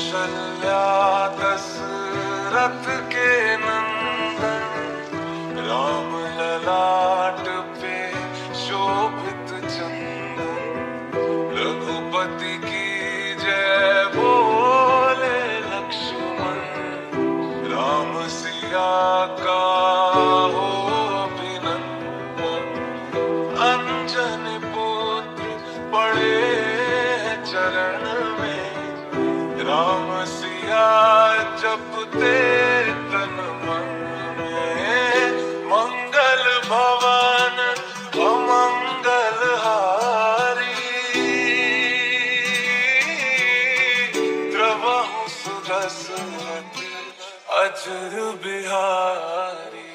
कौशल्या दशरथ के नंदन, राम ललाट पे शोभित चंदन। रघुपति की जय बोले लक्ष्मण, राम सिया का हो अंजन पुत्र पड़े चरण गुलाम सिया जब तन मन मंगल भवन अमंगल हारी। सुरस अजर बिहारी।